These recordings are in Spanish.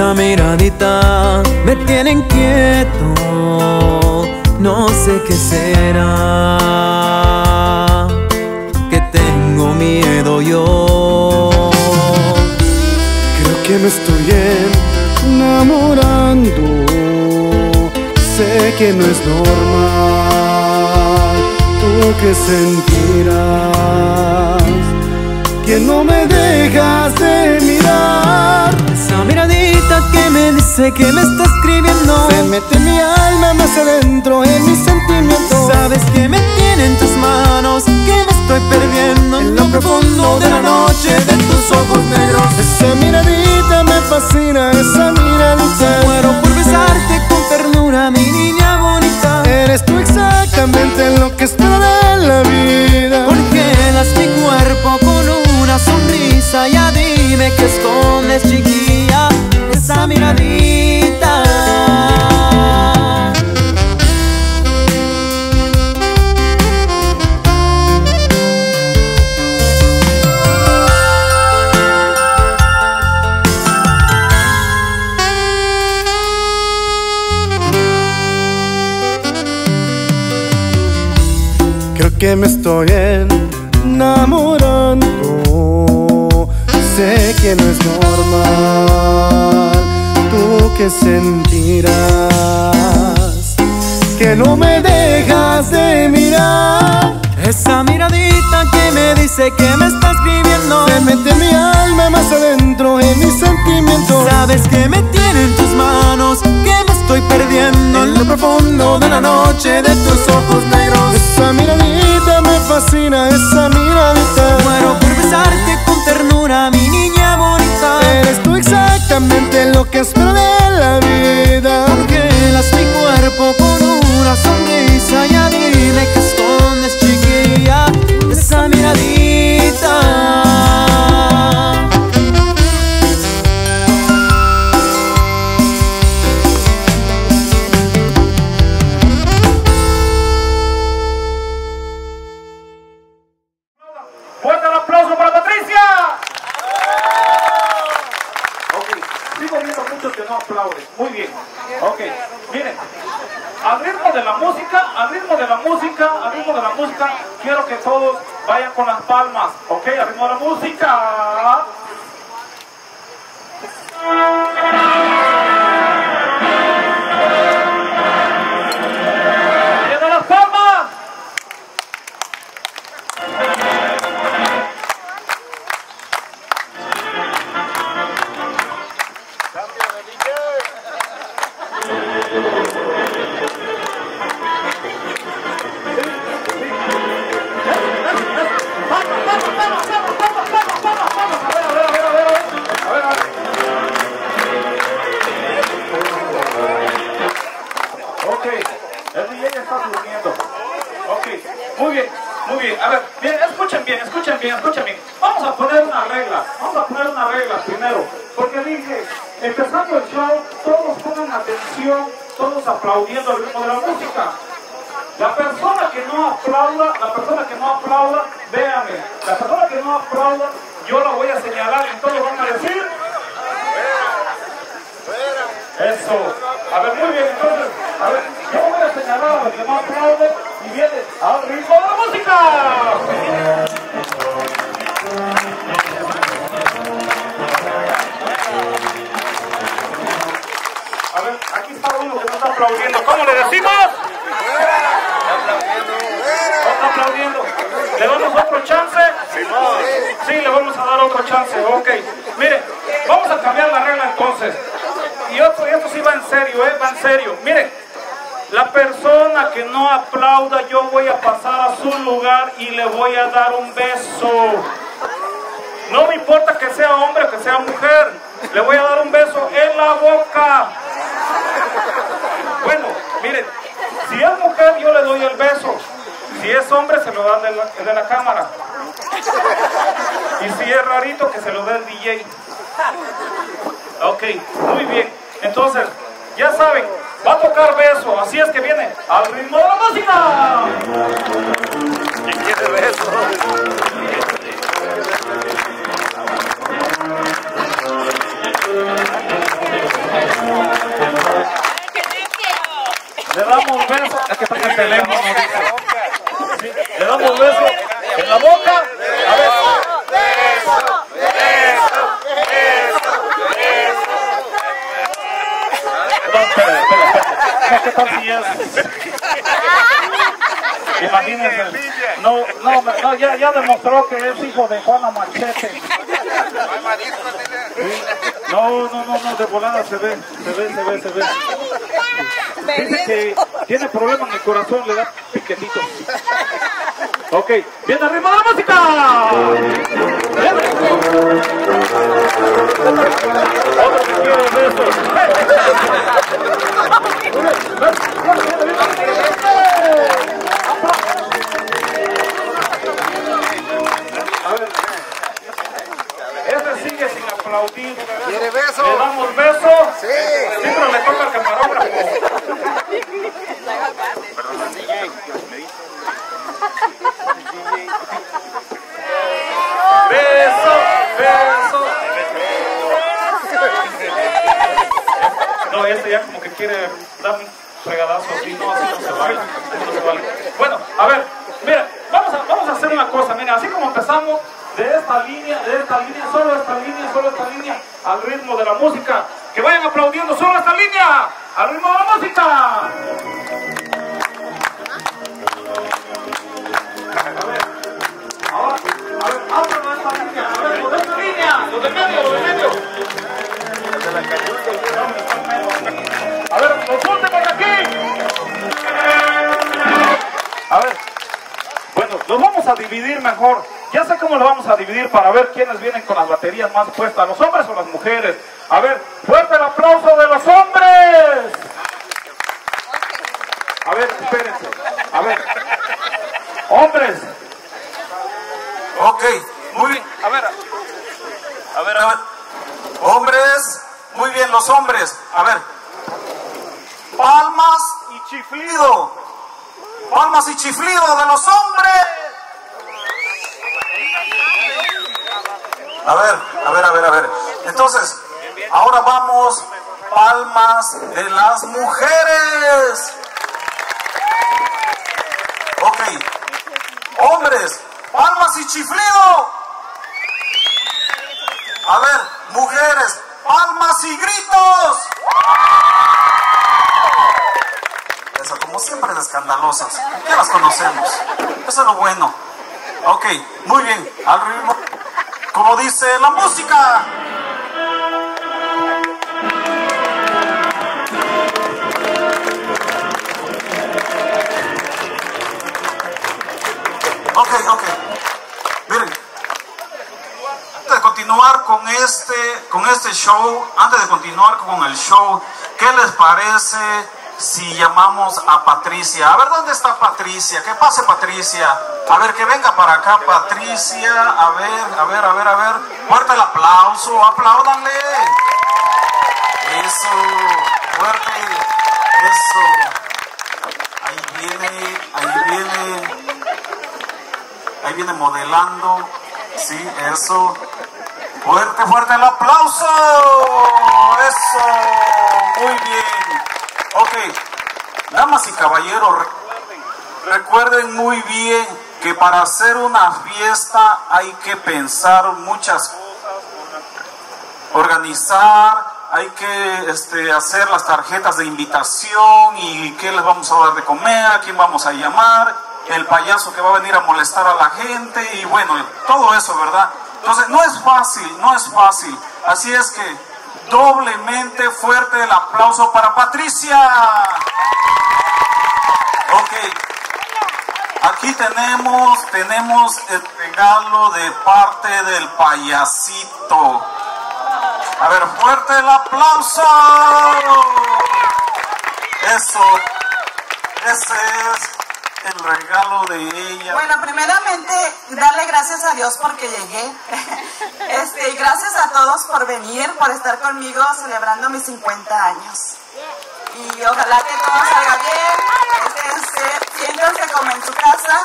Esa miradita me tiene inquieto, no sé qué será, que tengo miedo yo. Creo que me estoy enamorando, sé que no es normal, tú que sentirás, que no me dejas de mirar. Dice que me está escribiendo Se mete mi alma más adentro, en mis sentimientos. Sabes que me tiene en tus manos, que me estoy perdiendo en lo profundo de la noche de tus ojos negros. Esa miradita me fascina, esa miradita. Muero por besarte con ternura, mi niña bonita. Eres tú exactamente lo que espero de la vida. Porque das mi cuerpo con una sonrisa. Ya dime que escondes, chiquilla, esa miradita. Creo que me estoy enamorando. Sé que no es normal. Que sentirás que no me dejas de mirar. Esa miradita que me dice que me está escribiendo. Se mete mi alma más adentro, en mis sentimientos. Sabes que me tiene en tus manos, que me estoy perdiendo en lo profundo de la noche de tus Eso. A ver, muy bien, entonces, a ver, yo voy a señalar a los que no aplauden y viene al ritmo de la música. A ver, aquí está uno que no está aplaudiendo. ¿Cómo le decimos? No está aplaudiendo. ¿Le damos otro chance? Sí, le vamos a dar otro chance. Ok. Mire, vamos a cambiar la regla entonces. Otro, y esto sí va en serio, ¿eh? Va en serio. Miren, la persona que no aplauda, yo voy a pasar a su lugar y le voy a dar un beso. No me importa que sea hombre o que sea mujer. Le voy a dar un beso en la boca. Bueno, miren, si es mujer yo le doy el beso. Si es hombre se lo dan de la, la cámara. Y si es rarito que se lo dé el DJ. Ok, muy bien. Entonces, ya saben, va a tocar beso, así es que viene al ritmo de la música. ¿Quién quiere beso? Le damos beso. que el teléfono. Le damos beso en la boca. ¿Qué? Imagínense. No, no, no ya, ya demostró que es hijo de Juana Machete. No, no, no, no, de volada se ve, se ve, se ve, se ve. Dice que tiene problemas en el corazón, le da piquetitos. Ok, bien arriba la música. Bien. Otro que quiere besos. De la música, que vayan aplaudiendo solo esta línea, al ritmo de la música. A ver, los últimos aquí. A ver, bueno, los vamos a dividir mejor. Ya sé cómo lo vamos a dividir para ver quiénes vienen con las baterías más puestas, los hombres o las mujeres. A ver, fuerte el aplauso de los hombres. A ver, espérense. A ver. Hombres. Ok, muy bien. A ver, a ver, a ver. Hombres, muy bien, los hombres. A ver. Palmas y chiflido. Palmas y chiflido de los hombres. A ver, a ver, a ver, a ver. Entonces, ahora vamos. Palmas de las mujeres. Ok. Hombres, palmas y chiflido. A ver, mujeres, palmas y gritos. Eso, como siempre, de escandalosas. Ya las conocemos. Eso es lo bueno. Ok, muy bien. Al como dice la música. Ok, ok. Miren, antes de continuar con este, con este show, antes de continuar con el show, ¿qué les parece si llamamos a Patricia? A ver, ¿dónde está Patricia? ¿Qué pase Patricia? A ver, que venga para acá Patricia. A ver, a ver, a ver, a ver. Fuerte el aplauso, apláudanle. Eso, fuerte. Eso. Ahí viene, ahí viene. Ahí viene modelando. Sí, eso. Fuerte, fuerte el aplauso. Eso. Muy bien. Ok. Damas y caballeros, re- recuerden muy bien que para hacer una fiesta hay que pensar muchas cosas. Organizar, hay que este, hacer las tarjetas de invitación y qué les vamos a dar de comer, a quién vamos a llamar, el payaso que va a venir a molestar a la gente y bueno, todo eso, ¿verdad? Entonces, no es fácil, no es fácil. Así es que doblemente fuerte el aplauso para Patricia. Ok. Aquí tenemos, tenemos el regalo de parte del payasito. A ver, fuerte el aplauso. Eso, ese es el regalo de ella. Bueno, primeramente, darle gracias a Dios porque llegué. Este, y gracias a todos por venir, por estar conmigo celebrando mis 50 años. Y ojalá que todo salga bien, este, siéntanse como en su casa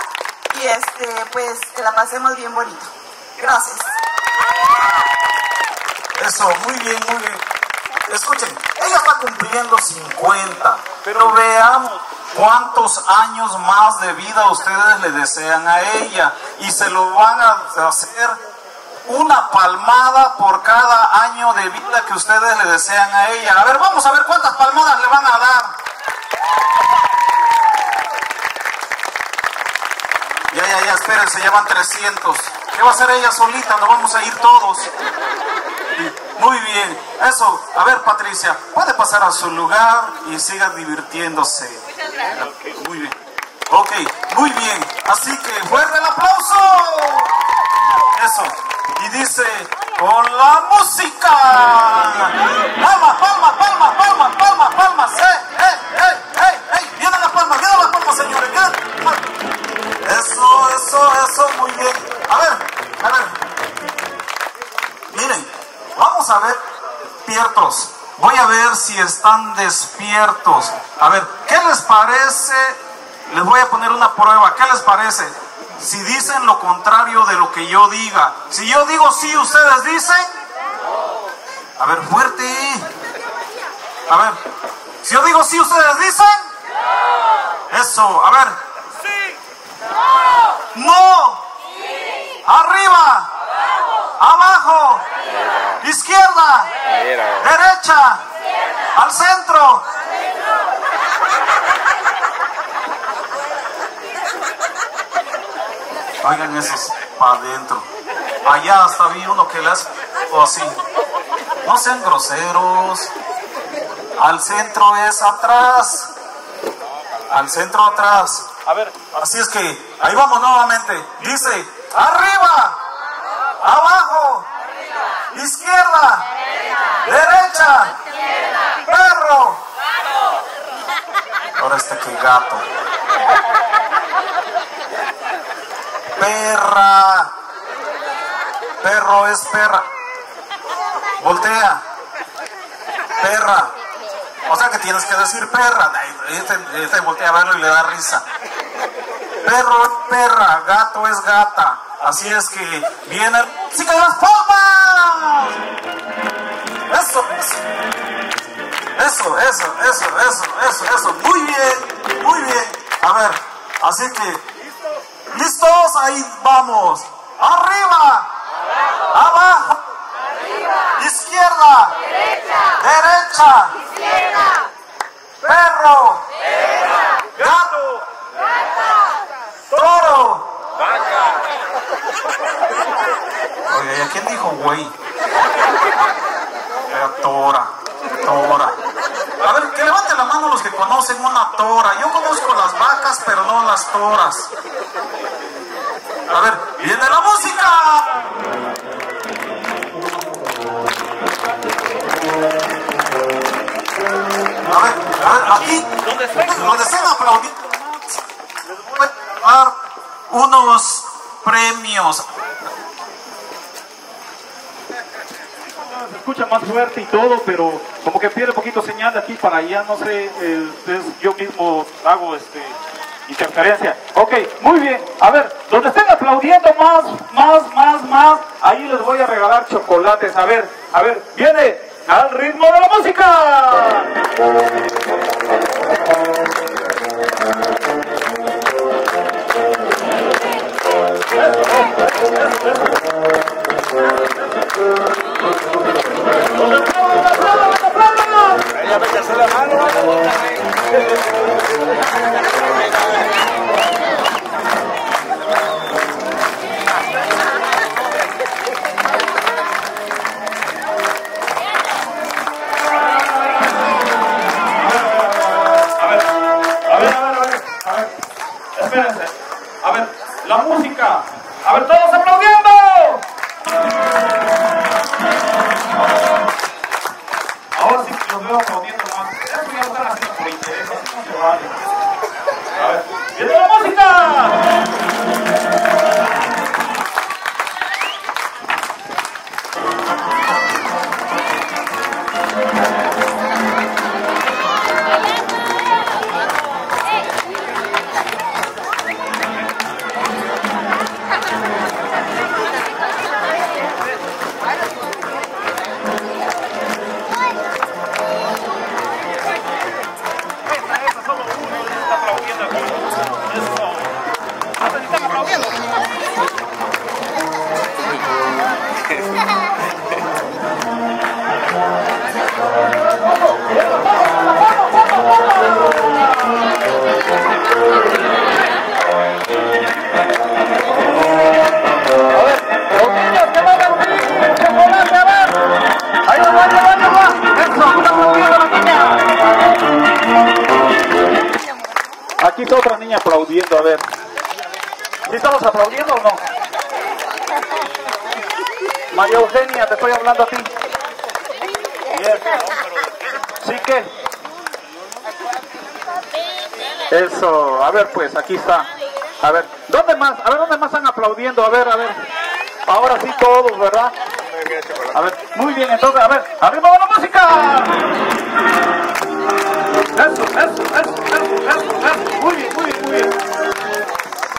y este, pues que la pasemos bien bonito. Gracias. Eso, muy bien, muy bien. Escuchen, ella está cumpliendo 50, pero veamos, cuántos años más de vida ustedes le desean a ella y se lo van a hacer una palmada por cada año de vida que ustedes le desean a ella. A ver, vamos a ver cuántas palmadas le van a dar. Ya, ya, ya, espérense, ya van 300. ¿Qué va a hacer ella solita? No vamos a ir todos. Muy bien, eso. A ver, Patricia, puede pasar a su lugar y siga divirtiéndose. Muy bien. Ok, muy bien. Así que fuerte el aplauso. Eso. Y dice, con la música. Palmas, palmas, palmas, palmas, palmas, palmas. ¡Eh, eh, eh, eh, eh! Vienen las palmas, las palmas, señores. Eso, eso, eso, muy bien. A ver, a ver. Miren, vamos a ver, despiertos. Voy a ver si están despiertos. A ver, ¿qué les parece? Les voy a poner una prueba. ¿Qué les parece? Si dicen lo contrario de lo que yo diga. Si yo digo sí, ustedes dicen. A ver, fuerte. A ver, si yo digo sí, ustedes dicen. Eso, a ver. No. Arriba. Abajo. Izquierda. Derecha. Al centro. Oigan esos para adentro. Allá hasta vi uno que le hace o así. No sean groseros. Al centro es atrás. Al centro atrás. A ver, así es que ahí vamos nuevamente. Dice, arriba, abajo, izquierda, derecha, perro. Ahora este que gato. Perra. Perro es perra. Voltea. Perra. O sea que tienes que decir perra. Este, este voltea a verlo y le da risa. Perro es perra, gato es gata. Así es que viene. ¡Sí que las palmas! Eso, eso. Eso, eso, eso, eso, eso, eso. Muy bien, muy bien. A ver, así que ¿Listos? Ahí vamos. Arriba. Abajo. Izquierda. Derecha. Perro. Gato. Toro. Oye, ¿a quién dijo güey? Era tora. Tora. A ver, que levanten la mano los que conocen una tora. Yo conozco las vacas, pero no las toras. A ver, viene la música. A ver, a ver, aquí, donde estén aplaudiendo, les voy a dar unos más fuerte y todo, pero como que pierde poquito señal de aquí para allá, no sé, eh, yo mismo hago este interferencia. Ok, muy bien. A ver, donde estén aplaudiendo más, más, más, más, ahí les voy a regalar chocolates. A ver, a ver, viene al ritmo de la música. سلام عليكم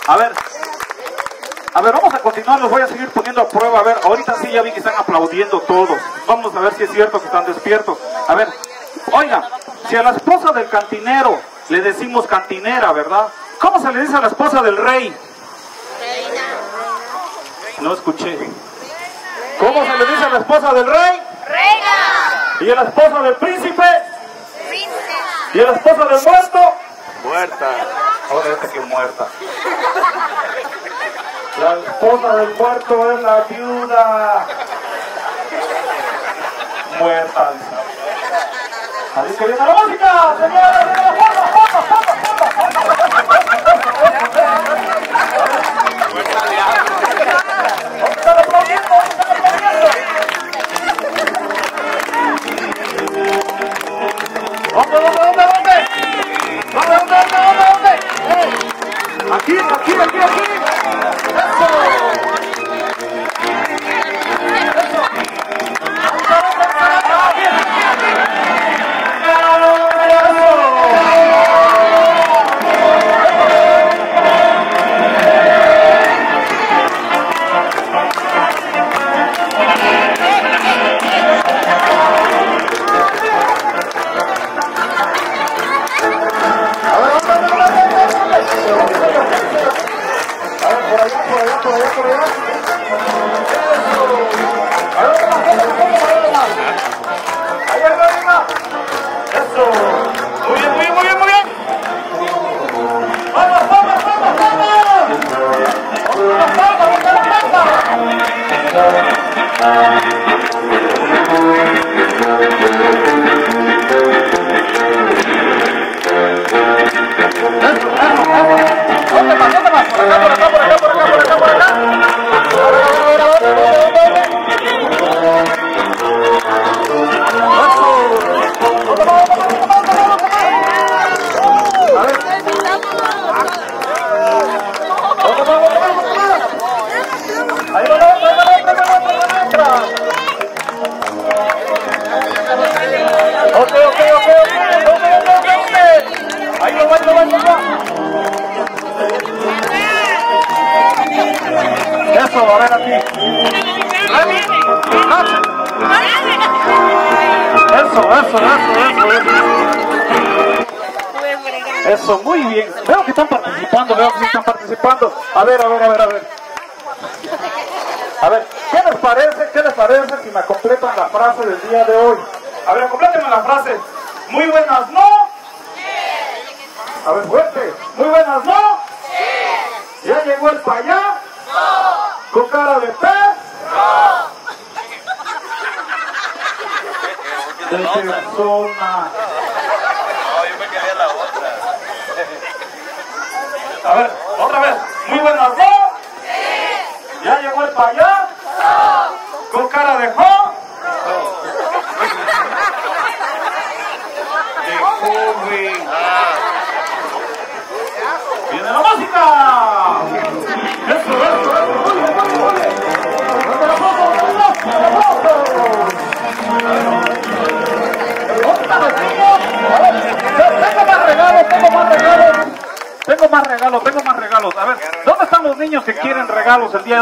A ver. A ver, vamos a continuar, los voy a seguir poniendo a prueba. A ver, ahorita sí ya vi que están aplaudiendo todos. Vamos a ver si es cierto que están despiertos. A ver, oiga, si a la esposa del cantinero le decimos cantinera, ¿verdad? ¿Cómo se le dice a la esposa del rey? Reina. No escuché. ¿Cómo se le dice a la esposa del rey? Reina. ¿Y a la esposa del príncipe? Príncipe. ¿Y a la esposa del muerto? Muerta. Ahora esta que muerta. La esposa del muerto es la viuda. Muerta. Así que viene la música, señores. ¡Vamos, vamos, vamos! Aqui, aqui, aqui, aqui. Amen.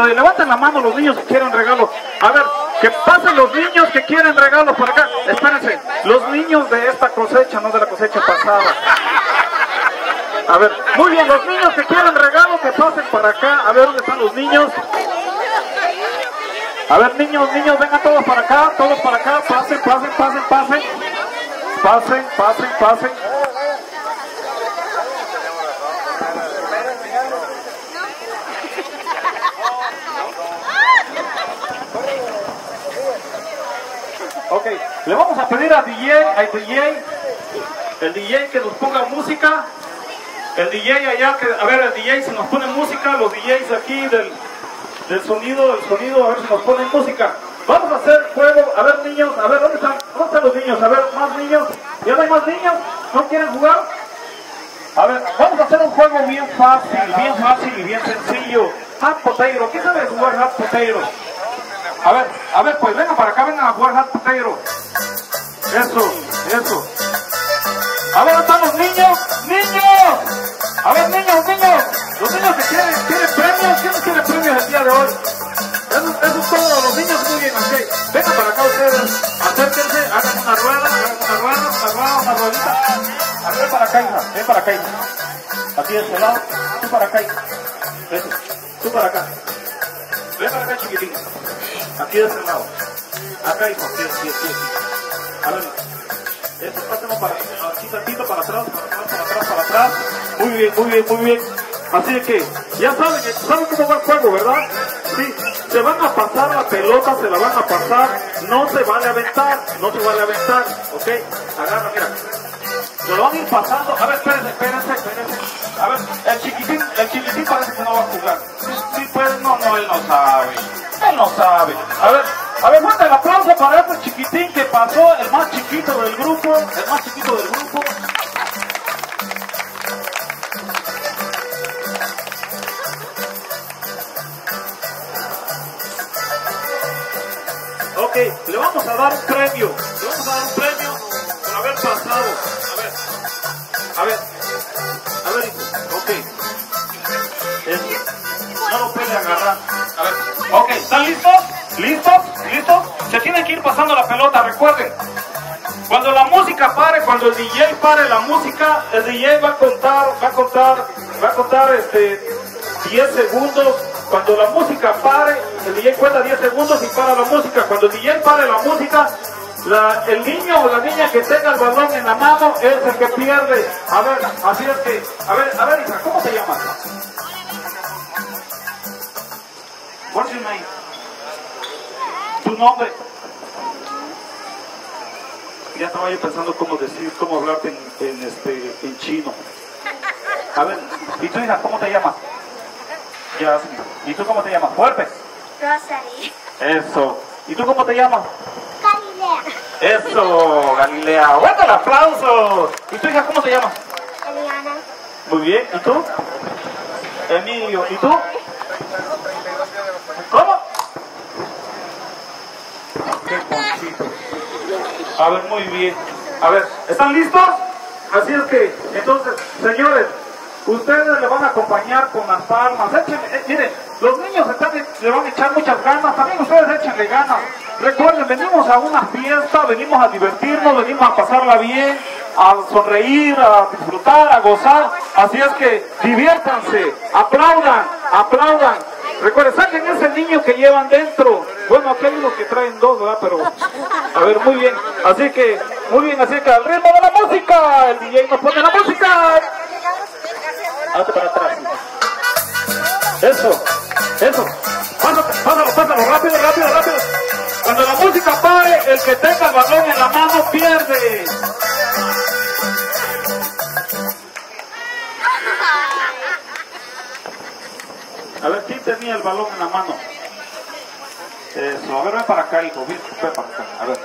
nadie. Levanten la mano los niños que quieren regalos. A ver, que pasen los niños que quieren regalos para acá. Espérense, los niños de esta cosecha, no de la cosecha pasada. A ver, muy bien, los niños que quieren regalos que pasen para acá. A ver, ¿dónde están los niños? A ver, niños, niños, vengan todos para acá, todos para acá, pasen, pasen, pasen, pasen. Pasen, pasen, pasen. Le vamos a pedir al DJ, al DJ, el DJ que nos ponga música. El DJ allá, que, a ver, el DJ si nos pone música, los DJs aquí del, del sonido, del sonido, a ver si nos ponen música. Vamos a hacer juego, a ver niños, a ver, ¿dónde están? ¿Dónde están los niños? A ver, más niños. ¿Ya no hay más niños? ¿No quieren jugar? A ver, vamos a hacer un juego bien fácil, bien fácil y bien sencillo. Hot potato, ¿quién sabe jugar hot potato? A ver, a ver, pues vengan para acá, vengan a jugar Potato. Eso, eso. A ver, ¿dónde están los niños? ¡Niños! A ver, niños, niños. Los niños que quieren, quieren premios, ¿quién quiere premios el día de hoy? Eso, eso es todo, los niños muy bien, ok. Vengan para acá ustedes, acérquense, hagan una rueda, hagan una rueda, una rueda, una ruedita. A ver, para acá, ven para acá. Aquí de este lado, tú para acá. Eso, tú para acá. Ven para acá, chiquitín. Aquí de este lado. Acá, hijo, aquí, aquí, aquí. aquí. A ver, esto pásenlo para aquí tantito, para atrás, para atrás, para atrás, para atrás. Muy bien, muy bien, muy bien. Así que ya saben, saben cómo va el juego, ¿verdad? Sí, se van a pasar la pelota, se la van a pasar, no se vale aventar, no se vale aventar, ¿ok? Agarra, mira. Se lo van a ir pasando. A ver, espérense, espérense, espérense. A ver, el chiquitín, el chiquitín parece que no va a jugar. Pues no, no, él no sabe. Él no sabe. A ver, a ver, fuerte el aplauso para este chiquitín que pasó, el más chiquito del grupo, el más chiquito del grupo. Ok, le vamos a dar un premio. Le vamos a dar un premio por haber pasado. A ver, a ver, recuerden. Cuando la música pare, cuando el DJ pare la música, el DJ va a contar, va a contar, va a contar este 10 segundos. Cuando la música pare, el DJ cuenta 10 segundos y para la música. Cuando el DJ pare la música, la- el niño o la niña que tenga el balón en la mano es el que pierde. A ver, así es que, a ver, a ver, hija, ¿cómo te llamas? What's your name? Tu nombre. Estaba yo pensando cómo decir, cómo hablarte en, en, este, en chino. A ver, ¿y tu hija cómo te llamas? Sí. ¿Y tú cómo te llamas? Fuerte. Rosary. Eso. ¿Y tú cómo te llamas? Galilea. Eso, Galilea. ¡Fuerte el aplauso! ¿Y tu hija cómo te llamas? Eliana. Muy bien. ¿Y tú? Emilio. ¿Y tú? ¿Cómo? Qué ponchito. A ver, muy bien. A ver, ¿están listos? Así es que, entonces, señores, ustedes le van a acompañar con las palmas. Échenle, eh, miren, los niños están, le van a echar muchas ganas. También ustedes échenle ganas. Recuerden, venimos a una fiesta, venimos a divertirnos, venimos a pasarla bien, a sonreír, a disfrutar, a gozar. Así es que diviértanse, aplaudan, aplaudan. Recuerden, saquen ese niño que llevan dentro. Bueno, aquí hay unos que traen dos, ¿verdad? Pero, a ver, muy bien. Así que, muy bien, así que al ritmo de la música, el DJ nos pone la música. Hazte para atrás. Eso, eso. Pásalo, pásalo, pásalo, rápido, rápido, rápido. Cuando la música pare, el que tenga el balón en la mano pierde. A ver, ¿quién tenía el balón en la mano? Eso, a ver, ven para acá, hijo, ven, ven para acá. A ver,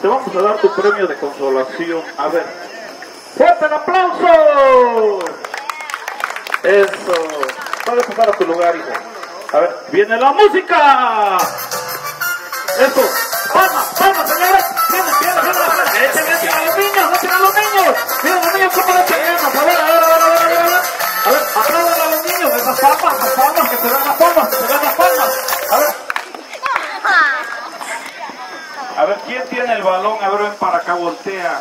te vamos a dar tu premio de consolación. A ver, ¡fuerte el aplauso! Eso, puedes pasar a tu lugar, hijo. A ver, viene la música. Eso, palmas, palmas, señores. Viene, viene, viene. Echen, echen a los niños, echen a los niños. Miren los niños cómo le echan. A ver, a ver, a ver, a ver, a ver, a ver. Esas palmas, esas palmas, que se dan las palmas, que se las palmas. A ver, a ver, ¿quién tiene el balón? A ver, ven para acá, voltea,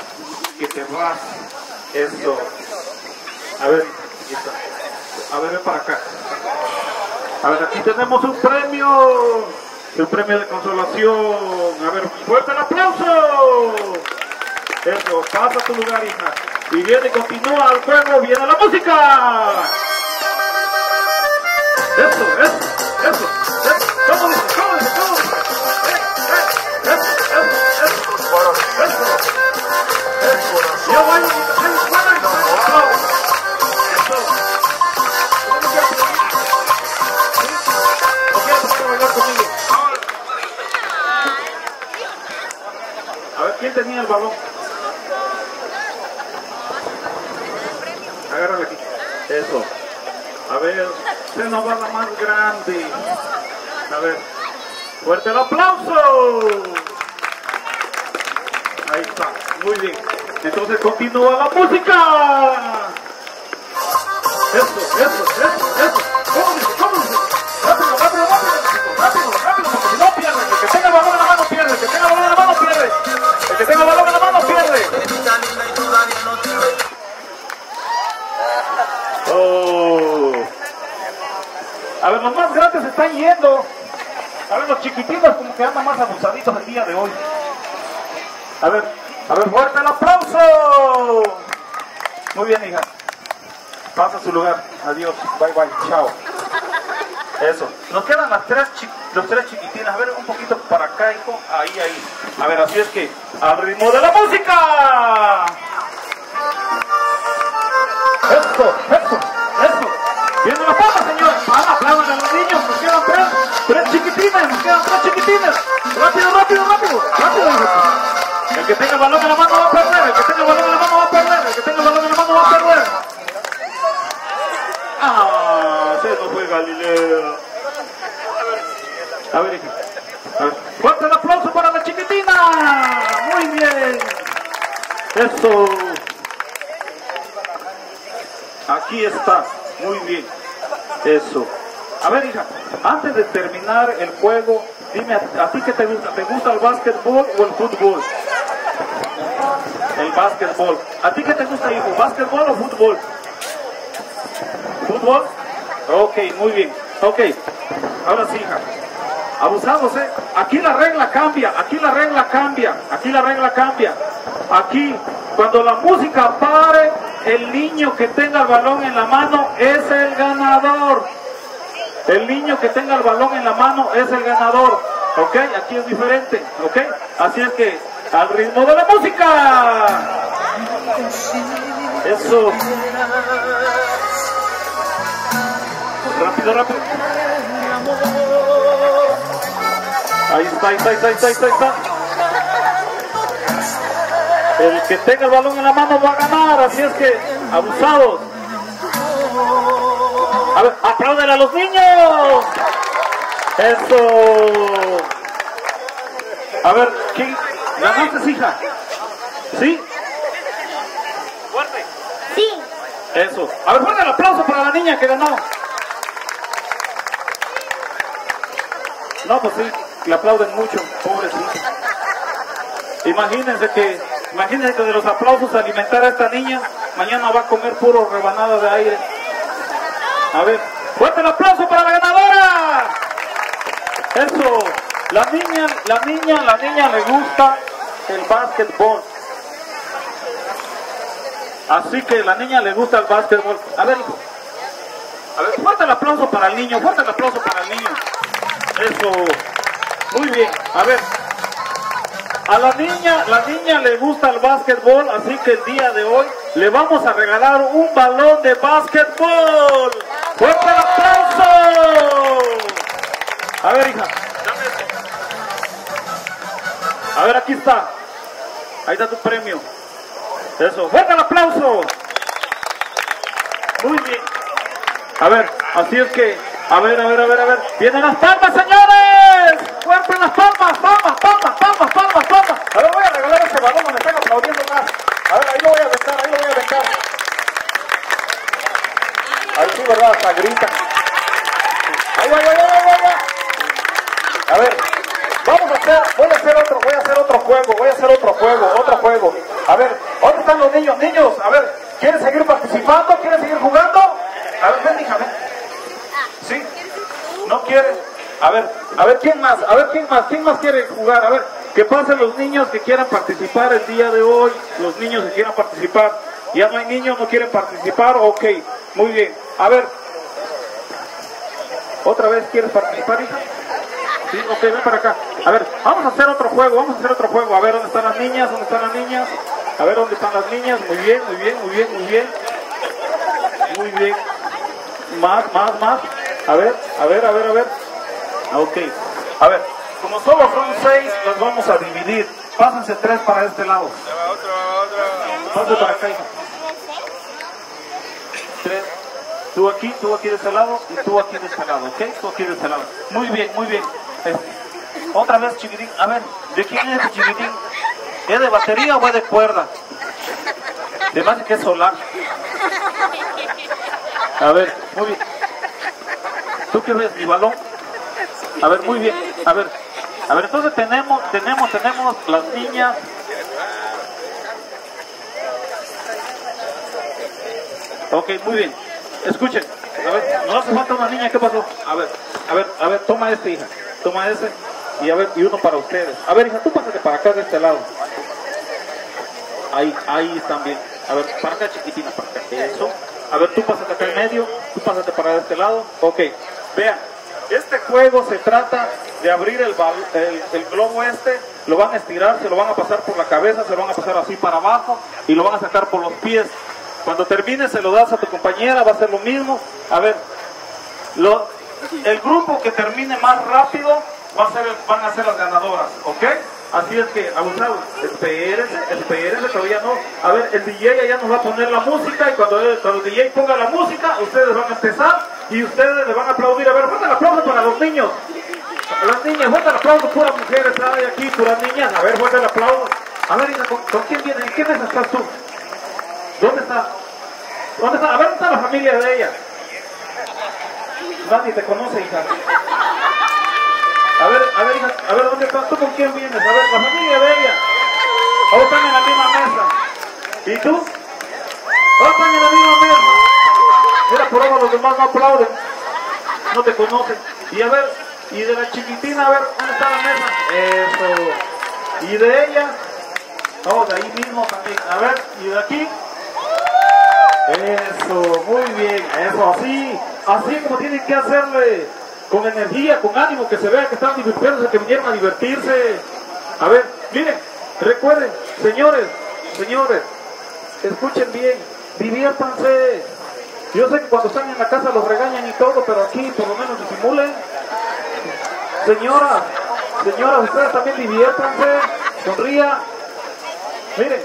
que te vas. Eso. A ver. A ver, ven para acá. A ver, aquí tenemos un premio. Un premio de consolación. A ver, fuerte el aplauso. Eso, pasa a tu lugar, hija. Y viene, continúa el juego, viene la música. Eso, eso, eso. ¿Cómo dice? ¿Cómo dice? ¿Cómo? Eso, eso, eso. Eso. Yo Eso. ¿Cómo conmigo? A ver, ¿quién tenía el balón? Aquí. Eso. A ver, se nos va la más grande. A ver, fuerte el aplauso. Ahí está, muy bien. Entonces continúa la música. Eso, eso, eso, eso. ¿Cómo dice? Rápido, rápido, rápido, rápido, rápido, porque si no pierde. El que tenga balón en la mano pierde. El que tenga balón en la mano pierde. El que tenga balón en la mano pierde. Oh. A ver, los más grandes están yendo. A ver, los chiquititos como que andan más abusaditos el día de hoy. A ver, a ver, fuerte el aplauso. Muy bien, hija. Pasa a su lugar. Adiós. Bye, bye. Chao. Eso. Nos quedan las tres los tres chiquitines. A ver, un poquito para acá, hijo. Ahí, ahí. A ver, así es que al ritmo de la música. Eso, quedan. Rápido, rápido, rápido. Rápido. El que tenga balón en la mano va a perder. El que tenga balón en la mano va a perder. El que tenga balón en la mano va a perder. Ah, se nos fue Galileo. A ver, hija. Fuerte el aplauso para la chiquitina. Muy bien. Eso. Aquí está. Muy bien. Eso. A ver, hija, antes de terminar el juego, dime a, ti qué te gusta. ¿Te gusta el básquetbol o el fútbol? El básquetbol. ¿A ti qué te gusta, hijo? ¿Básquetbol o fútbol? ¿Fútbol? Ok, muy bien. Ok. Ahora sí, hija. Abusados, ¿eh? Aquí la regla cambia, aquí la regla cambia, aquí la regla cambia. Aquí, cuando la música pare, el niño que tenga el balón en la mano es el ganador. El niño que tenga el balón en la mano es el ganador. ¿Ok? Aquí es diferente. ¿Ok? Así es que, al ritmo de la música. Eso. Rápido, rápido. Ahí está, ahí está, ahí está, ahí está, ahí está. El que tenga el balón en la mano va a ganar, así es que, abusados. A ver, aplauden a los niños. Eso. A ver, ¿quién? ¿Ganaste, hija? ¿Sí? Fuerte. Sí. Eso. A ver, fuerte el aplauso para la niña que ganó. No, pues sí, le aplauden mucho, pobrecito. Imagínense que, imagínense que de los aplausos alimentar a esta niña, mañana va a comer puro rebanada de aire. A ver, fuerte el aplauso para la ganadora. Eso, la niña, la niña, la niña le gusta el básquetbol. Así que la niña le gusta el básquetbol. A ver. A ver, fuerte el aplauso para el niño, fuerte el aplauso para el niño. Eso. Muy bien. A ver. A la niña, la niña le gusta el básquetbol, así que el día de hoy le vamos a regalar un balón de básquetbol. ¡Fuerte el aplauso! A ver, hija. A ver, aquí está. Ahí está tu premio. Eso. ¡Fuerte el aplauso! Muy bien. A ver, así es que, a ver, a ver, a ver, a ver. Vienen las palmas, señores. Fuerte las palmas, palmas, palmas, palmas, palmas, palmas. A ver, voy a regalar ese balón donde están aplaudiendo más. A ver, ahí lo voy a aventar, ahí lo voy a aventar. Ahí sí, ¿verdad? Hasta grita. Ahí va, ahí va, ahí va, ahí va. A ver, vamos a hacer, voy a hacer otro, voy a hacer otro juego, voy a hacer otro juego, otro juego. A ver, ¿dónde están los niños? Niños, a ver, ¿quieren seguir participando? ¿Quieren seguir jugando? A ver, ven, hija. ¿Sí? ¿No quieren? A ver, a ver, ¿quién más? A ver, ¿quién más? ¿Quién más quiere jugar? A ver, que pasen los niños que quieran participar el día de hoy. Los niños que quieran participar. Ya no hay niños, no quieren participar. Ok, muy bien. A ver. ¿Otra vez quieres participar, hija? Sí, ok, ven para acá. A ver, vamos a hacer otro juego, vamos a hacer otro juego. A ver, ¿dónde están las niñas? ¿Dónde están las niñas? A ver, ¿dónde están las niñas? Muy bien, muy bien, muy bien, muy bien. Muy bien. Más, más, más. A ver, a ver, a ver, a ver. Ok. A ver, como solo son seis, los vamos a dividir. Pásense tres para este lado. Pásense para acá, hija. Tres. Tú aquí, tú aquí de este lado y tú aquí de este lado, ¿ok? Tú aquí de este lado. Muy bien, muy bien. Otra vez, chiquitín. A ver, ¿de quién es este chiquitín? ¿Es de batería o es de cuerda? De más que es solar. A ver, muy bien. ¿Tú qué ves, mi balón? A ver, muy bien. A ver, a ver, entonces tenemos, tenemos, tenemos las niñas. Ok, muy bien. Escuchen. A ver, no hace falta una niña, ¿qué pasó? A ver, a ver, a ver, toma este, hija. Toma ese. Y a ver, y uno para ustedes. A ver, hija, tú pásate para acá de este lado. Ahí, ahí están bien. A ver, para acá, chiquitina, para acá. Eso. A ver, tú pásate acá en medio. Tú pásate para este lado. Ok. Vean, este juego se trata de abrir el, el, el globo este, lo van a estirar, se lo van a pasar por la cabeza, se lo van a pasar así para abajo y lo van a sacar por los pies. Cuando termine se lo das a tu compañera, va a ser lo mismo. A ver, el grupo que termine más rápido va a ser, van a ser las ganadoras, ¿ok? Así es que, abusados, espérense, espérense, todavía no. A ver, el DJ ya nos va a poner la música y cuando el, DJ ponga la música, ustedes van a empezar y ustedes le van a aplaudir. A ver, fuerte el aplauso para los niños. Las niñas, fuerte el aplauso, puras mujeres hay aquí, puras niñas. A ver, fuerte el aplauso. A ver, ¿con, quién viene? ¿En qué estás tú? ¿Dónde está? ¿Dónde está? A ver, ¿dónde está la familia de ella? Nadie te conoce, hija. A ver, a ver, hija, a ver, ¿dónde estás? ¿Tú con quién vienes? A ver, la familia de ella. ¿O están en la misma mesa? ¿Y tú? ¿O están en la misma mesa? Mira, por ahora los demás no aplauden. No te conocen. Y a ver, y de la chiquitina, a ver, ¿dónde está la mesa? Eso. ¿Y de ella? Oh, de ahí mismo también. A ver, ¿y de aquí? Eso, muy bien, eso, así, así como tienen que hacerle, con energía, con ánimo, que se vea que están divirtiéndose, que vinieron a divertirse. A ver, miren, recuerden, señores, señores, escuchen bien, diviértanse. Yo sé que cuando están en la casa los regañan y todo, pero aquí por lo menos disimulen. Señoras, señoras, ustedes también diviértanse, sonría. Miren,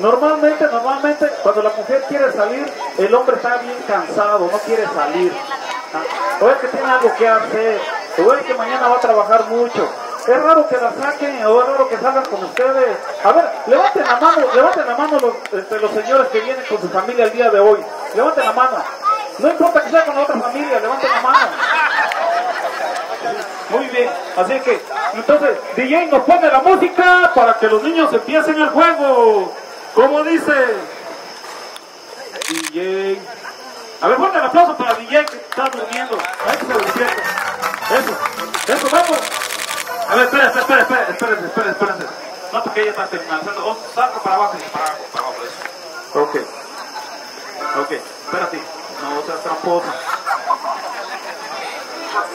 normalmente, normalmente, cuando la mujer quiere salir, el hombre está bien cansado, no quiere salir. ¿ah? O es que tiene algo que hacer, o es que mañana va a trabajar mucho. Es raro que la saquen, o es raro que salgan con ustedes. A ver, levanten la mano, levanten la mano los, este, los señores que vienen con su familia el día de hoy. Levanten la mano. No importa que sea con la otra familia, levanten la mano. Muy bien, así que, entonces, DJ nos pone la música para que los niños empiecen el juego. ¿Cómo dice? DJ. A ver, fuerte el aplauso para DJ que está durmiendo. A ver se despierta. Eso, eso, vamos. A ver, espera, espera, espérense, espérense, espérense. No, porque ella está terminando. Oh, Saca para abajo, para abajo, para abajo, eso. Ok. Ok, espérate. No seas tramposa.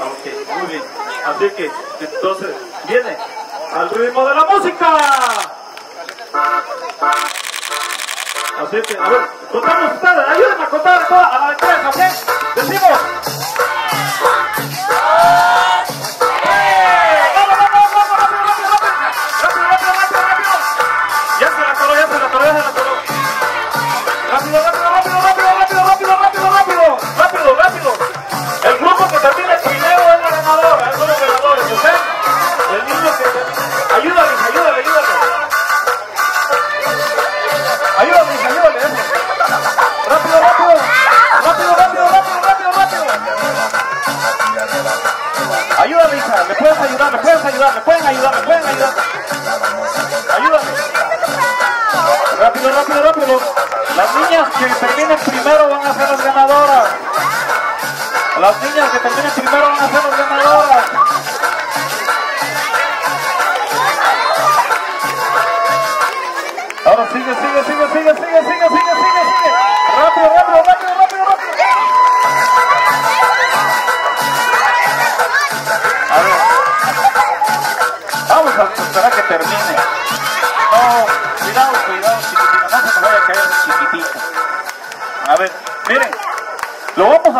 Ok, muy bien. Así que, entonces, viene al ritmo de la música. Así que, a ver, contamos ustedes, ayúdenme a contar a, toda, a la empresa, ¿ok? Decimos. Que terminen primero van a ser las ganadoras. Las niñas que terminen primero van a ser las ganadoras.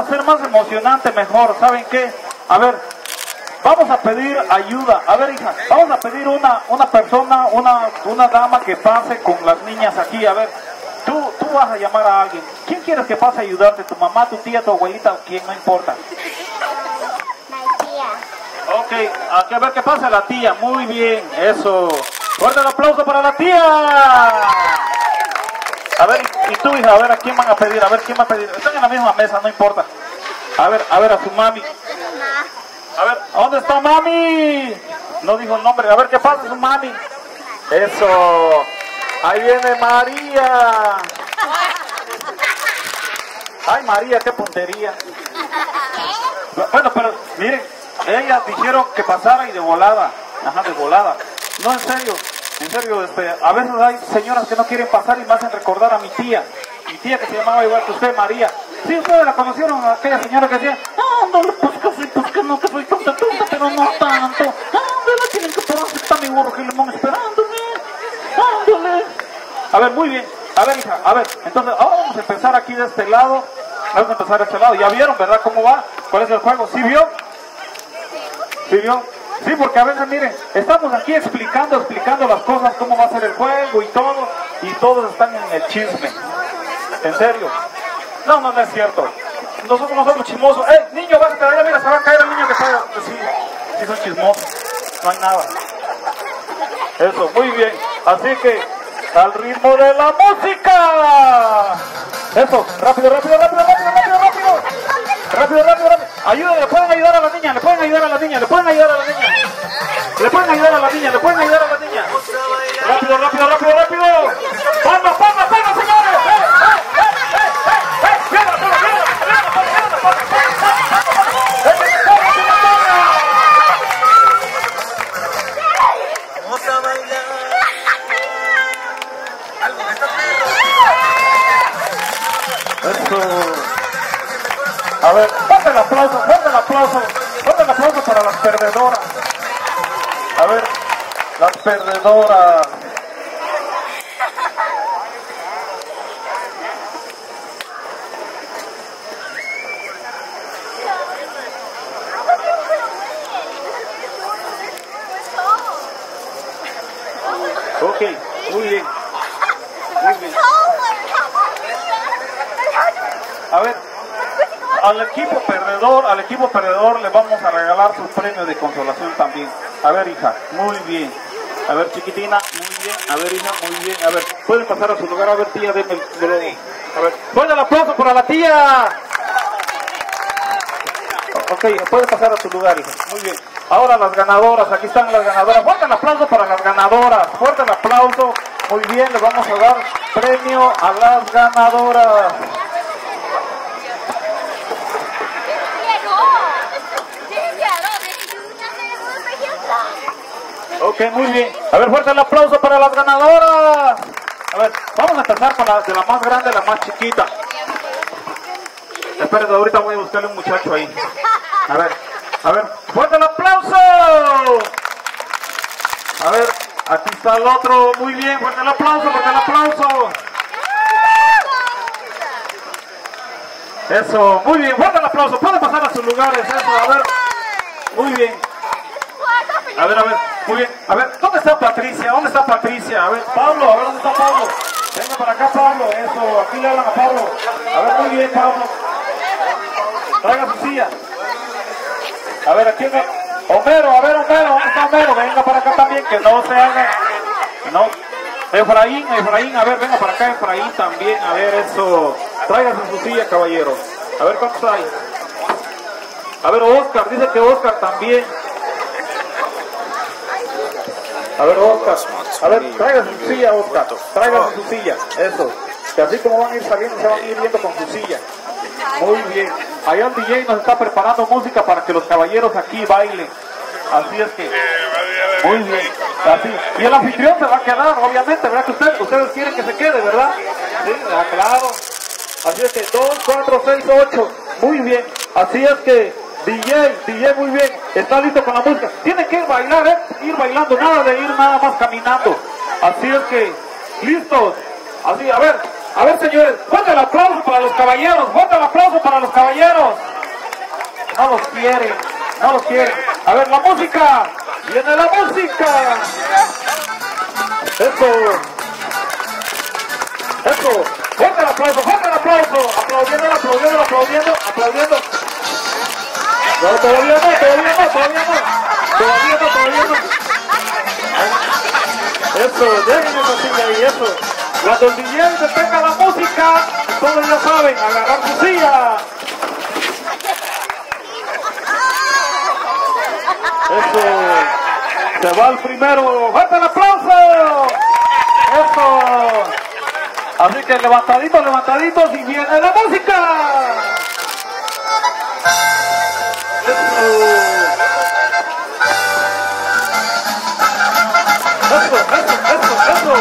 Hacer más emocionante mejor. ¿Saben qué? A ver, vamos a pedir ayuda. A ver, hija, vamos a pedir una, una persona, una, una dama que pase con las niñas aquí. A ver, tú, tú vas a llamar a alguien. ¿Quién quieres que pase a ayudarte? ¿Tu mamá, tu tía, tu abuelita o quién? No importa. Ok, a que ver qué pasa la tía. Muy bien, eso. Fuerte el aplauso para la tía. A ver, y tú, hija, a ver a quién van a pedir, a ver quién va a pedir. Están en la misma mesa, no importa. A ver, a ver a su mami. A ver, ¿dónde está mami? No dijo el nombre. A ver qué pasa su mami. Eso. Ahí viene María. Ay, María, qué puntería. Bueno, pero miren, ellas dijeron que pasara y de volada. Ajá, de volada. No, en serio, en serio, este, a veces hay señoras que no quieren pasar y me hacen recordar a mi tía. Mi tía que se llamaba igual que usted, María. Sí, ustedes la conocieron, aquella señora que decía, ándale, pues que sí, pues que no, que soy tonta, tonta, pero no tanto. Ándale, tienen que pararse, está mi burro Gilemón esperándome. Ándale. A ver, muy bien. A ver, hija, a ver. Entonces, ahora vamos a empezar aquí de este lado. Vamos a empezar de este lado. ¿Ya vieron, verdad, cómo va? ¿Cuál es el juego? ¿Sí vio? ¿Sí vio? Sí, porque a veces, miren, estamos aquí explicando, explicando las cosas, cómo va a ser el juego y todo, y todos están en el chisme. ¿En serio? No, no, no es cierto. Nosotros no somos chismosos. ¡Eh, niño, vas a allá! Mira, se va a caer el niño que está... Sí, sí son chismosos. No hay nada. Eso, muy bien. Así que, al ritmo de la música. Eso, rápido, rápido, rápido, rápido, rápido, rápido. Rápido, rápido, rápido. Ayúdenle, le pueden ayudar a la niña, le pueden ayudar a la niña, le pueden ayudar a la niña. Le pueden ayudar a la niña, le pueden ayudar a la niña. Rápido, rápido, rápido, rápido. A ver, fuerte el aplauso, fuerte el aplauso, fuerte el aplauso para las perdedoras. A ver, las perdedoras. Ok, muy bien. Muy bien. A ver, al equipo perdedor, al equipo perdedor le vamos a regalar su premio de consolación también. A ver, hija, muy bien. A ver, chiquitina, muy bien. A ver, hija, muy bien. A ver, pueden pasar a su lugar. A ver, tía, denme el. A ver, fuerte el aplauso para la tía. Ok, puede pasar a su lugar, hija. Muy bien. Ahora las ganadoras, aquí están las ganadoras. Fuerte el aplauso para las ganadoras. Fuerte el aplauso. Muy bien, le vamos a dar premio a las ganadoras. Ok, muy bien. A ver, fuerte el aplauso para las ganadoras. A ver, vamos a empezar con la, de la más grande a la más chiquita. Espérense, ahorita voy a buscarle un muchacho ahí. A ver, a ver, fuerte el aplauso. A ver, aquí está el otro. Muy bien, fuerte el aplauso, fuerte el aplauso. Eso, muy bien, fuerte el aplauso. Pueden pasar a sus lugares, eso, a ver. Muy bien. A ver, a ver, muy bien. A ver, ¿dónde está Patricia? ¿Dónde está Patricia? A ver, Pablo, a ver, ¿dónde está Pablo? Venga para acá, Pablo. Eso, aquí le hablan a Pablo. A ver, muy bien, Pablo. Traiga su silla. A ver, aquí me... Homero, a ver, Homero, ¿dónde está Homero? Venga para acá también, que no se haga... No. Efraín, Efraín, a ver, venga para acá, Efraín también. A ver, eso. Tráigase su silla, caballero. A ver, ¿cuántos hay? A ver, Oscar, dice que Oscar también. A ver, Oscar. A ver, tráigase su silla, Oscar. Tráigase su silla. Eso. Que así como van a ir saliendo, se van a ir viendo con su silla. Muy bien. Allá el DJ nos está preparando música para que los caballeros aquí bailen. Así es que. Muy bien. Así. Y el anfitrión se va a quedar, obviamente, ¿verdad? Que ustedes, ustedes quieren que se quede, ¿verdad? Sí, claro. Así es que 2, 4, 6, 8. Muy bien. Así es que DJ, DJ muy bien. Está listo con la música. Tiene que bailar, ¿eh? Ir bailando, nada de ir nada más caminando. Así es que, listos. Así, a ver, a ver señores, fuerte el aplauso para los caballeros, fuerte el aplauso para los caballeros. No los quieren, no los quieren. A ver, la música, viene la música. Eso, eso, fuerte el aplauso, fuerte el aplauso. Aplaudiendo, aplaudiendo, aplaudiendo, aplaudiendo. No, todavía no, todavía no, todavía no. Todavía no, todavía no. Eso, déjenme silla ahí, eso. Cuando el DJ detenga la música, todos ya saben, agarrar su silla. Eso. Se va el primero. ¡Fuerte el aplauso! Eso. Así que levantaditos, levantaditos y viene la música. eso, eso,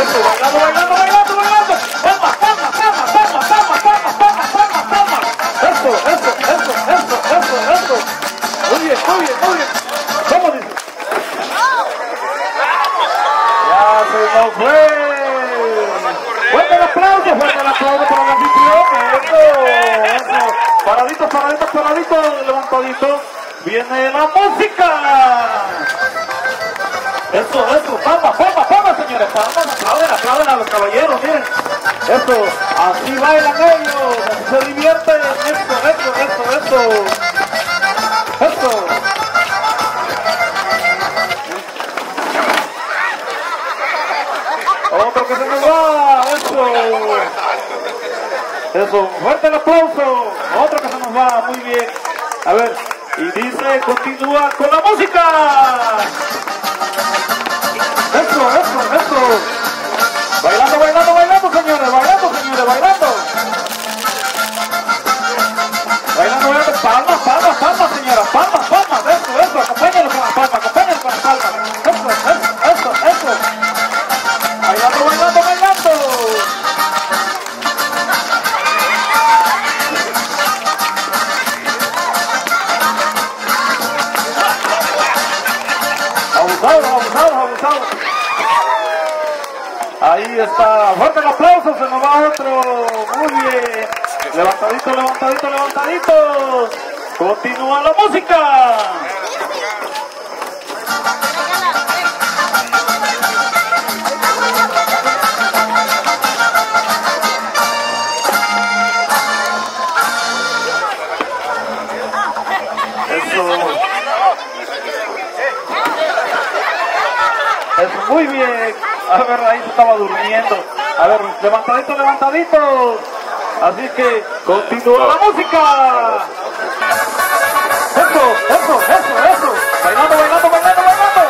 eso, bailando, bailando, bailando, bailando, palma, palma, palma, palma, palma, palma, palma, palma, palma, eso, eso, eso, eso, eso, eso, muy bien, muy bien, muy bien, ¿cómo dice? ¡Ya se nos fue! ¡Fuerte el aplauso, fuerte el aplauso para el anfitrión! ¡Eso, eso! paraditos, paraditos, paraditos, levantadito, viene la música! Palmas, palmas, palmas, señores, palmas, aplauden, aplauden a los caballeros, miren. Eso, así bailan ellos, así se divierten, eso, eso, eso, eso. Eso. Otro que se nos va, eso. Eso, fuerte el aplauso. Otro que se nos va, muy bien. A ver, y dice, continúa con la música. Está. Fuerte el aplauso, se nos va otro. Muy bien. Levantadito, levantadito, levantadito. Continúa la música. Eso. Muy bien. A ver, ahí se estaba durmiendo. A ver, levantadito, levantadito. Así que continúa la música. Eso, eso, eso, eso. Bailando, bailando, bailando, bailando.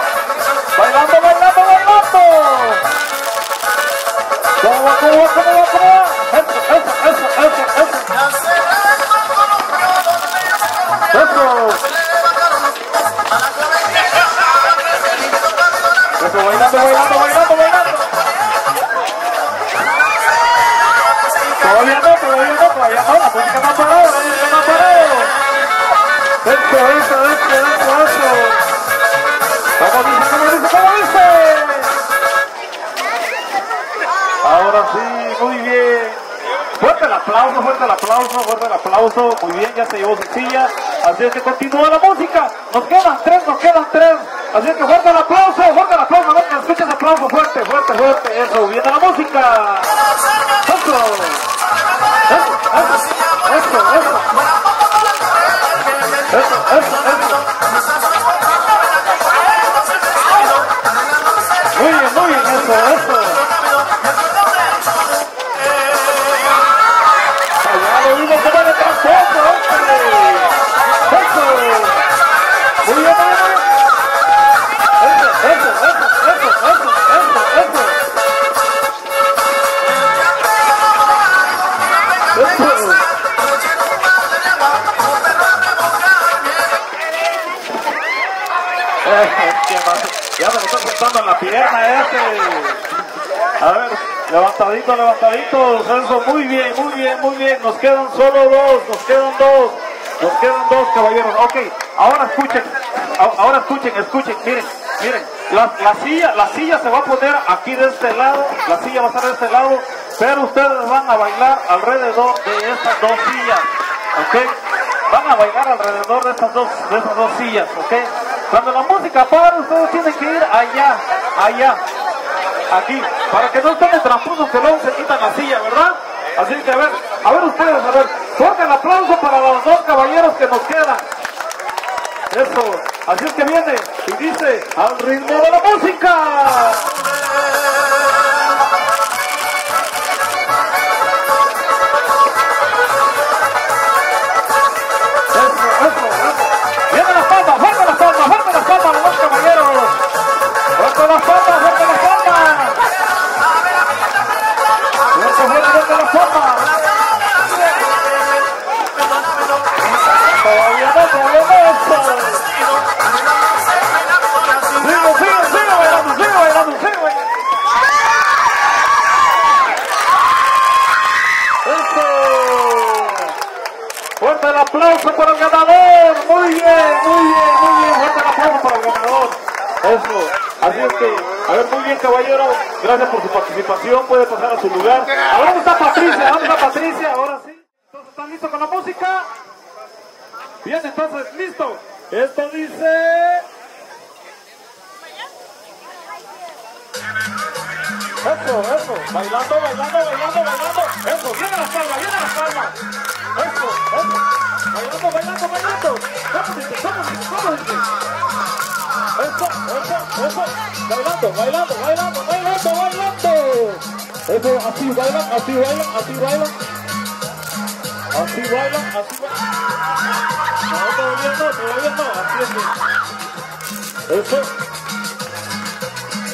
Bailando, bailando, bailando. ¿Cómo va, cómo va, cómo va, cómo va? Bailando, bailando, bailando, bailando. Todavía no, todavía no, todavía no, la música no ha parado, la música no ha parado. Eso, eso, eso, eso, eso. ¿Cómo dice, cómo dice, cómo dice? Ahora sí, muy bien. Fuerte el aplauso, fuerte el aplauso, fuerte el aplauso. Muy bien, ya se llevó su silla. Así es que continúa la música. Nos quedan tres, nos quedan tres. Así es que fuerte el aplauso, fuerte el aplauso. A ver que escuches aplauso fuerte, fuerte, fuerte. Eso, viene la música. Eso. Muy bien, muy bien. Levantadito, levantadito, Celso, muy bien, muy bien, muy bien. Nos quedan solo dos, nos quedan dos. Nos quedan dos caballeros. Ok, ahora escuchen, ahora escuchen, escuchen, miren, miren. La, la silla, la silla se va a poner aquí de este lado, la silla va a estar de este lado, pero ustedes van a bailar alrededor de estas dos sillas, ¿ok? Van a bailar alrededor de estas dos, de estas dos sillas, ¿ok? Cuando la música para, ustedes tienen que ir allá, allá, aquí, para que no estén de tramposos que luego se quitan la silla, ¿verdad? Así que a ver, a ver ustedes, a ver, fuerte aplauso para los dos caballeros que nos quedan. Eso, así es que viene y dice al ritmo de la música. Eso. Viene las palmas, fuerte las palmas, fuerte las palmas, los dos caballeros. Fuerte las palmas, Fuerte el aplauso para el ganador. Muy bien, muy bien, muy bien. Fuerte el aplauso para el ganador. Eso. Así es que, a ver, muy bien, caballero. Gracias por su participación. Puede pasar a su lugar. Ahora ¿dónde está Patricia? ¿Dónde está Patricia? Ahora sí. Entonces, ¿están listos con la música? Bien, entonces, listo. Esto dice. Eso, eso. Bailando, bailando, bailando, bailando. Eso, viene las palmas, viene las palmas. Eso, eso. Bailando, bailando, bailando. ¿Cómo dice? ¿Cómo dice? ¿Cómo dice? Eso, eso, eso. Bailando, bailando, bailando, bailando, bailando. Eso, así bailan, así bailan, así bailan. Así bailan, así bailan. No, todavía no, todavía no. Así es. Eso.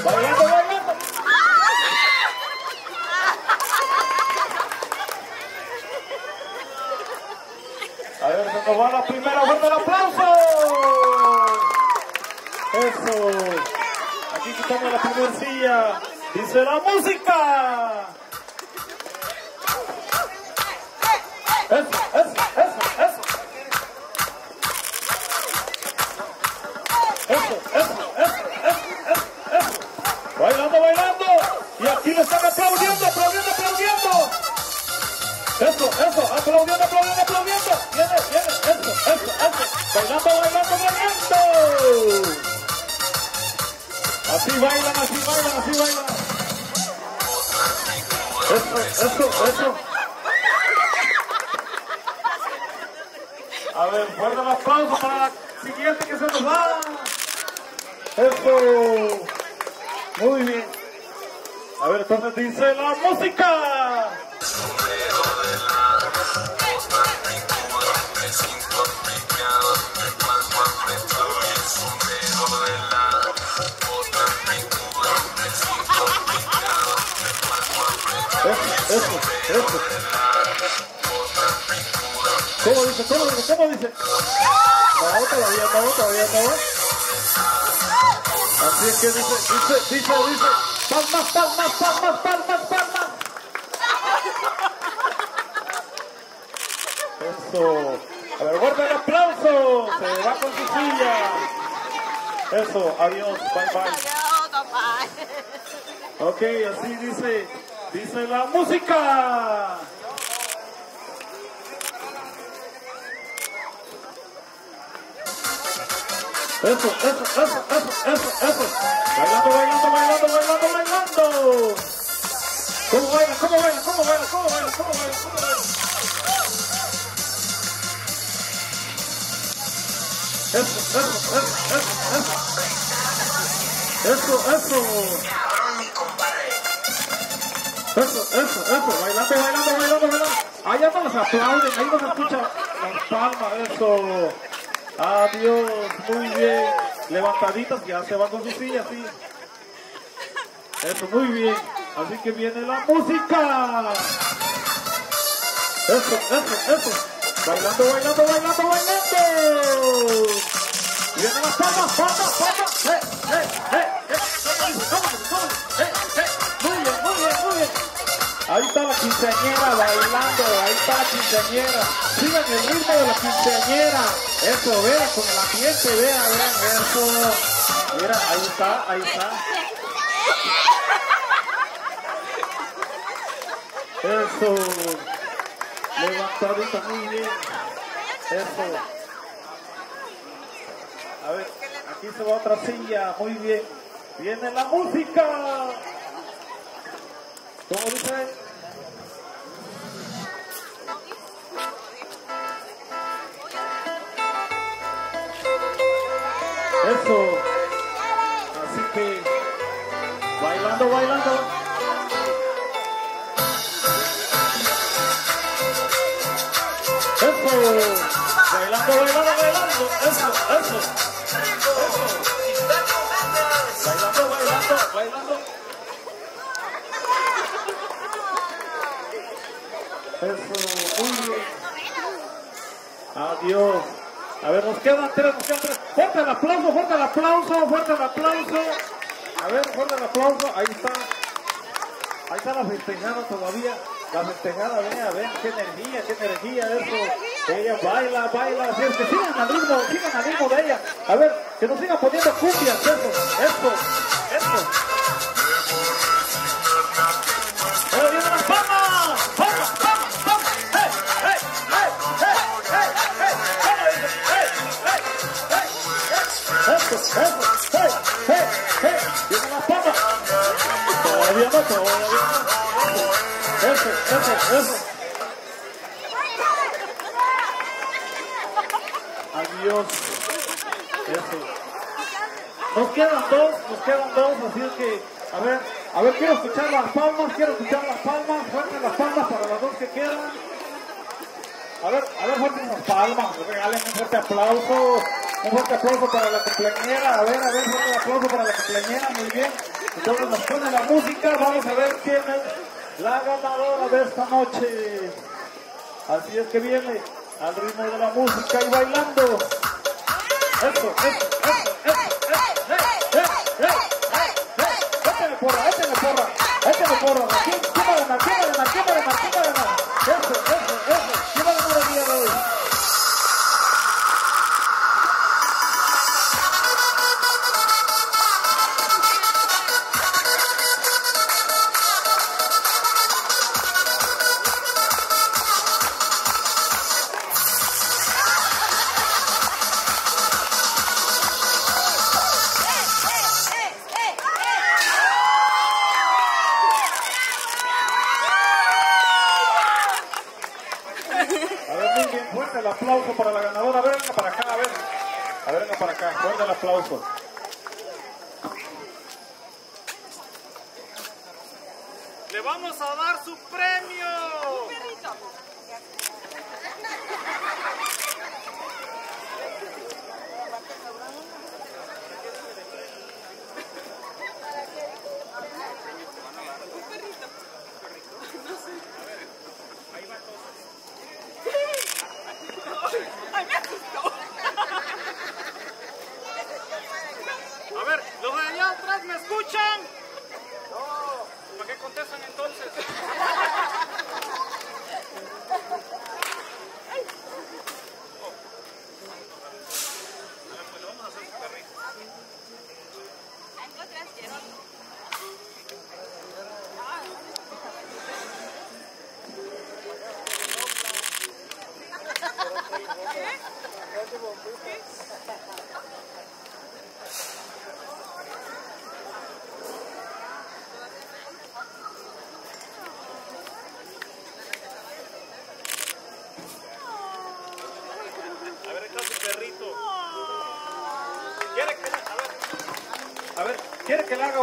Bailando, bailando. A ver, se nos va la primera, fuerte el aplauso. Eso. Aquí quitamos la primera silla. Dice la música. Eso. A ver, fuerte el aplauso para la siguiente que se nos va. Eso. Muy bien. A ver, entonces dice la música. Dice? ¿Cómo dice? ¿Cómo dice? No, todavía no, todavía no. Así es que dice, dice, dice, dice. Palmas, palmas, palmas, palmas, palmas. Eso. A ver, guarda el aplauso. Se va con su silla. Eso, adiós, bye bye. Ok, así dice, dice la música. Eso, eso, eso, eso, eso, eso. Bailando, bailando, bailando, bailando, bailando. ¿Cómo bailan? ¿Cómo bailan? ¿Cómo bailan? ¿Cómo bailan? ¿Cómo bailan? ¿Cómo bailan? Eso, eso, eso, eso, eso. Eso, eso. Eso, eso, eso, bailando, bailando, bailando, bailando. Allá no los aplauden, ahí no se escucha las palmas, eso. Adiós, muy bien. Levantaditas, ya se van con su silla, sí. Eso, muy bien. Así que viene la música. Eso, eso, eso. Bailando, bailando, bailando, bailando. Vienen las palmas, palmas, palmas. Eh, eh, eh, eh. Ahí está la quinceañera bailando, ahí está la quinceañera. Sigan el ritmo de la quinceañera. Eso, vean con el ambiente, vean, vean, eso. Mira, ahí está, ahí está. Eso. Levantadita muy bien. Eso. A ver, aquí se va otra silla, muy bien. Viene la música. ¿Cómo dice? Eso. Así que, bailando, bailando. Eso. Bailando, bailando, bailando. Eso, eso. Eso. Bailando, bailando, bailando. Eso, muy. Adiós. A ver, nos quedan tres, nos quedan tres. Fuerte el aplauso, fuerte el aplauso, fuerte el aplauso. A ver, fuerte el aplauso. Ahí está. Ahí está la festejada todavía. La festejada, vea, vean qué energía, qué energía eso. Ella baila, baila. Que sigan al ritmo, sigan al ritmo de ella. A ver, que nos sigan poniendo cumbias, eso, eso, eso. ¡Eso, eso! ¡Hey, hey! ¡Vienen las palmas! Todavía no, todavía no. Eso, eso, eso. Adiós. Eso. Nos quedan dos, nos quedan dos, así es que, a ver, a ver, quiero escuchar las palmas, quiero escuchar las palmas, fuertes las palmas para las dos que quedan. A ver, a ver, fuertes las palmas, regalen un fuerte aplauso, un fuerte aplauso para la cumpleañera, a ver, a ver, fuerte aplauso para la cumpleañera, muy bien. Entonces nos pone la música, vamos a ver quién es la ganadora de esta noche. Así es que viene al ritmo de la música y bailando. Eso, eso, eso, eso, eh, eh, eh, eh, eh. Échale porra, échale porra, échale porra. ¿Quién, quién va a ganar? ¿Quién va a.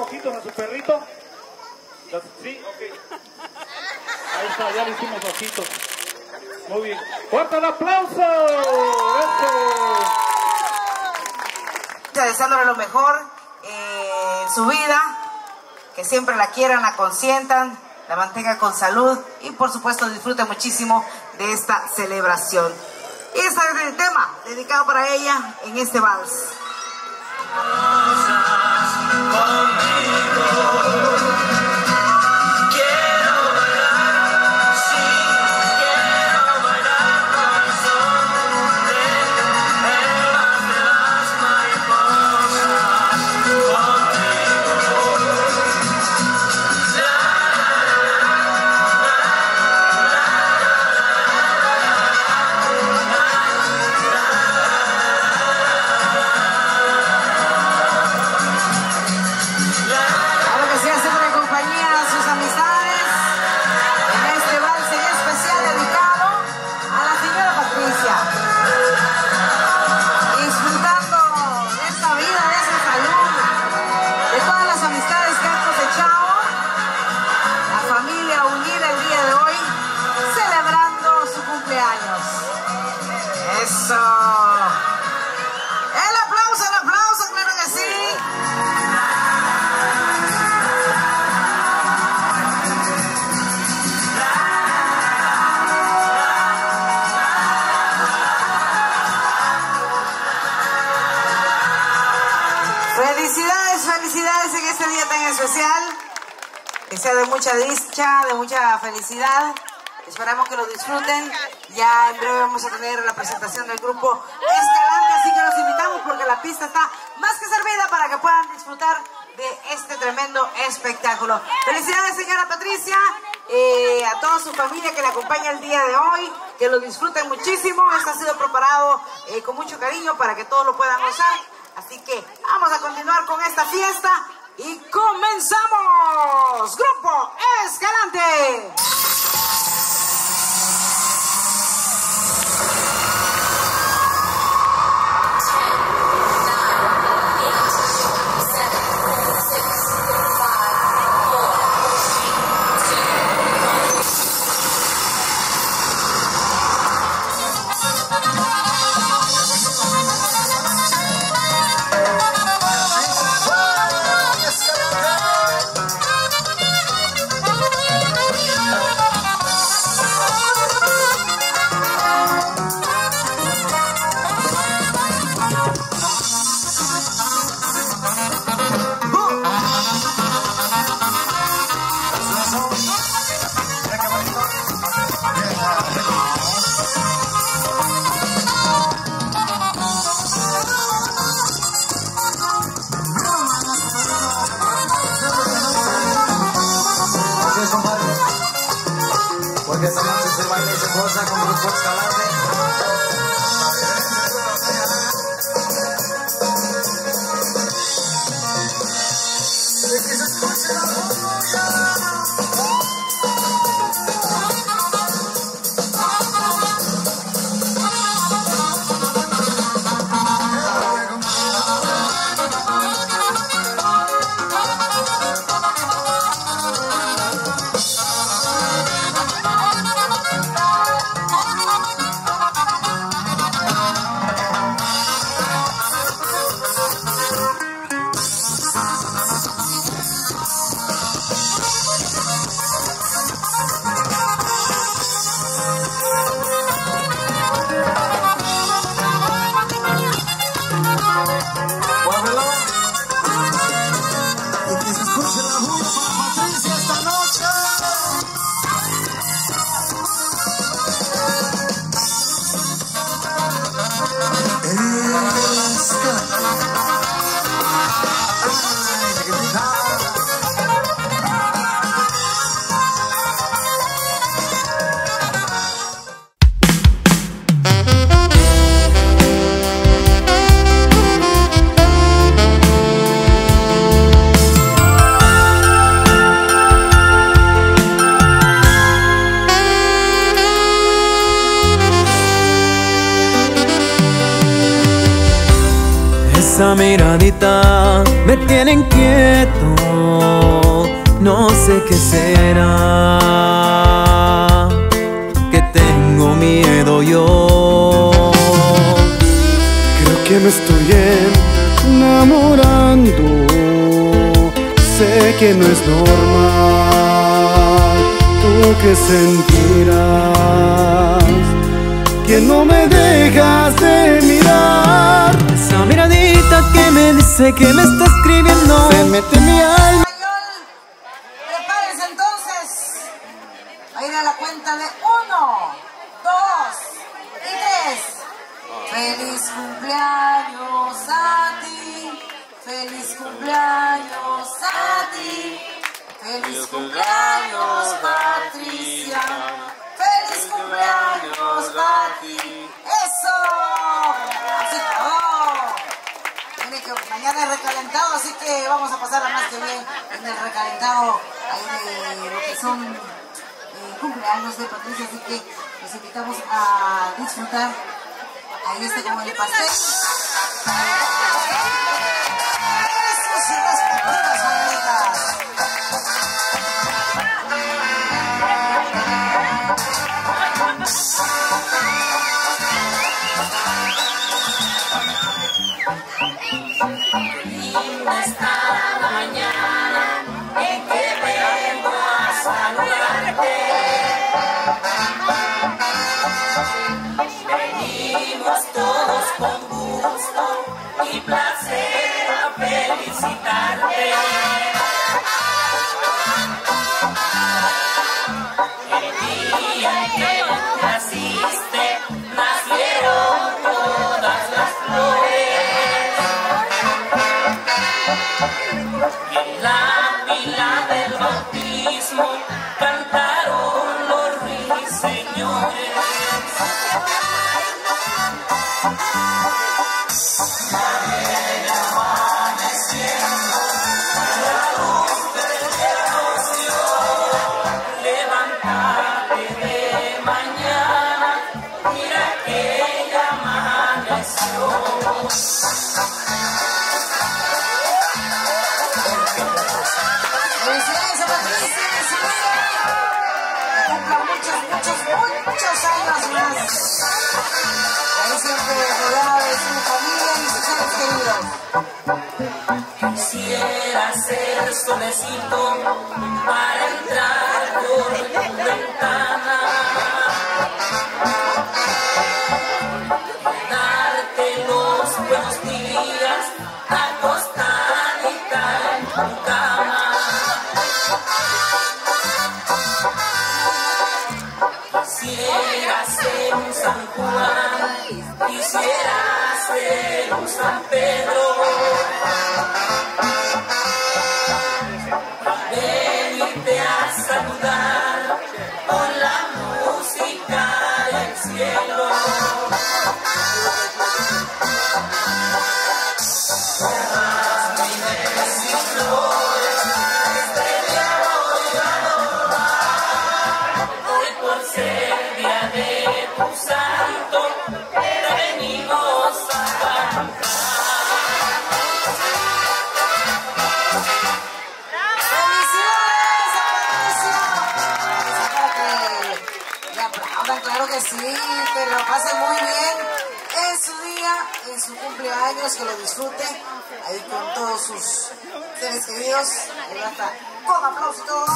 ojitos a su perrito? Sí, ok. Ahí está, ya le hicimos ojitos. Muy bien. ¡Fuerte el aplauso! ¡Eso! deseándole lo mejor en su vida, que siempre la quieran, la consientan, la mantenga con salud y por supuesto disfrute muchísimo de esta celebración. Y este es el tema dedicado para ella en este vals. conmigo. Sea de mucha dicha, de mucha felicidad. Esperamos que lo disfruten. Ya en breve vamos a tener la presentación del grupo Escalante, así que los invitamos porque la pista está más que servida para que puedan disfrutar de este tremendo espectáculo. Felicidades, señora Patricia, eh, a toda su familia que le acompaña el día de hoy, que lo disfruten muchísimo. Esto ha sido preparado eh, con mucho cariño para que todos lo puedan gozar. Así que vamos a continuar con esta fiesta y comenzamos. Grupo Escalante. Tiene inquieto, no sé qué será, que tengo miedo yo. Creo que me estoy enamorando. Sé que no es normal. Tú que sentirás que no me dejas de mirar. Esa miradita que me dice que me está escribiendo. Se mete. Prepárense entonces. A ir a la cuenta de uno, dos y tres. Feliz cumpleaños a ti. Feliz cumpleaños a ti. Feliz cumpleaños Patricia. Feliz cumpleaños Pati. Eso. Así todo. Tiene que mañana es recalentado, así que vamos a pasarla más que bien en el recalentado ahí de lo que son eh, cumpleaños de Patricia, así que los invitamos a disfrutar ahí este como el pastel. Venimos todos pasito, pasen muy bien. En su día, en su cumpleaños, que lo disfrute ahí con todos sus seres queridos. Ahí con aplausos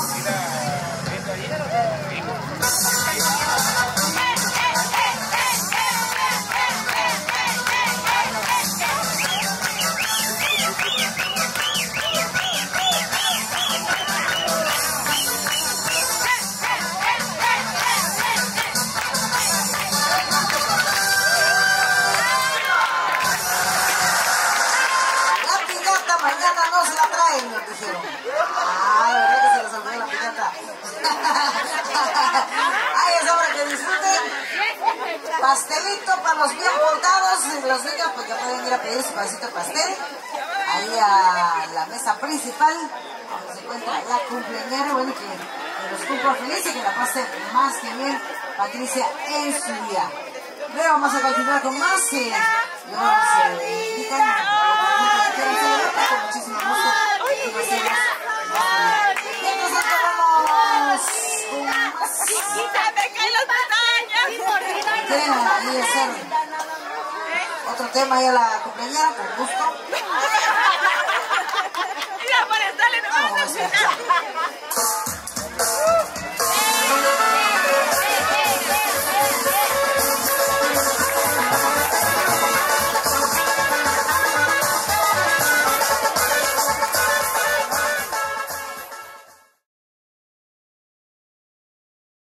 Ay, es hora que disfruten. Pastelito para los bien portados. Los niños ya pueden ir a pedir su pedacito de pastel. Ahí a la mesa principal, donde se encuentra la cumpleañera. Bueno, que, los cumpla feliz y que la pase más que bien Patricia en su día. Luego vamos a continuar con más. Nos eh, muchísimo gusto. y lo hacemos. Mientras tanto, vamos con más. ¿Quieren ahí hacer otro tema ahí a la cumpleañera? Con gusto. Vamos a ver.